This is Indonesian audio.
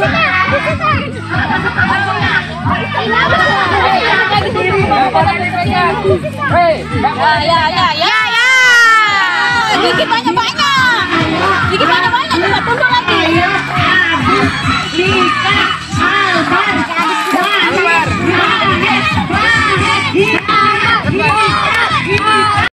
Hei, ya ya ya ya ya. Gigi banyak banyak. Gigi banyak banyak. Coba tunduk lagi. Albar. Albar.